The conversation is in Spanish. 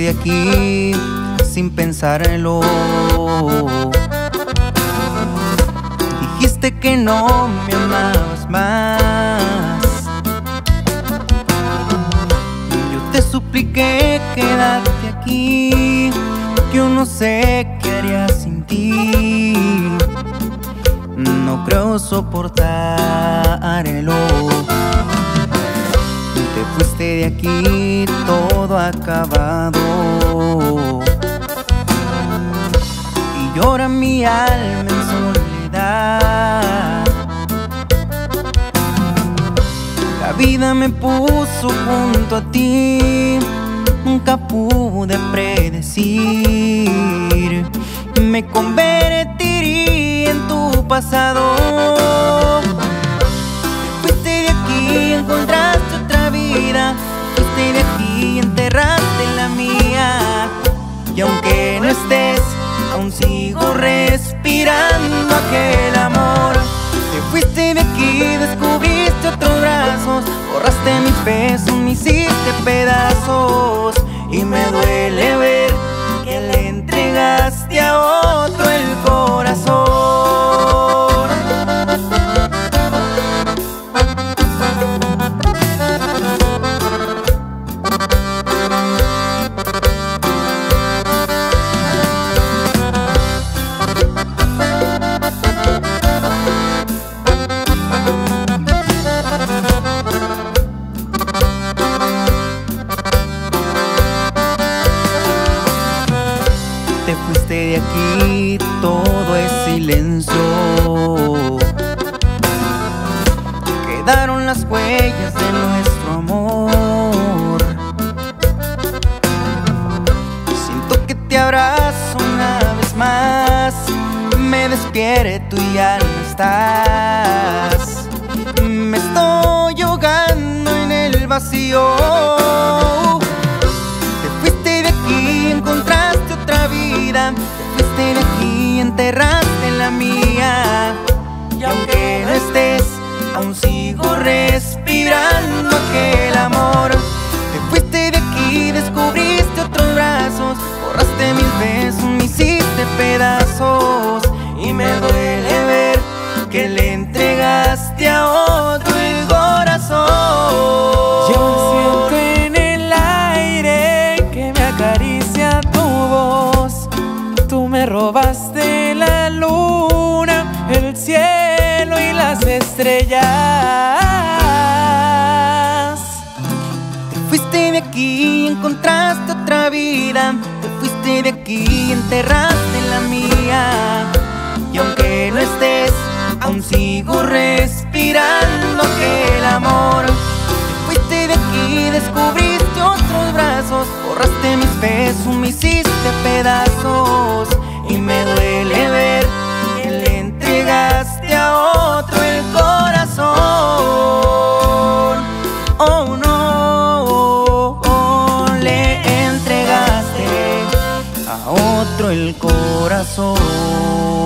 de aquí sin pensarlo. Dijiste que no me amabas más. Yo te supliqué quedarte aquí, yo no sé qué haría sin ti. No creo soportarlo. Te fuiste de aquí todo acabado. Y llora mi alma en soledad. La vida me puso junto a ti Nunca pude predecir. Me convertiría en tu pasado aquel amor. Te fuiste de aquí, descubriste aquí, todo es silencio. Quedaron las huellas de nuestro amor. Siento que te abrazo una vez más. Me despierto y ya no estás. Me estoy ahogando en el vacío. Aún sigo respirando aquel amor. Te fuiste de aquí, descubriste otros brazos. Borraste mis besos, me hiciste pedazos. Y me duele ver que le entregaste a otro el corazón. Yo siento en el aire que me acaricia tu voz. Tú me robaste Te fuiste de aquí, encontraste otra vida. Te fuiste de aquí, enterraste la mía. Y aunque no estés, aún sigo respirando el corazón.